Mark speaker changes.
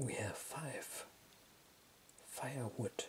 Speaker 1: we have five firewood.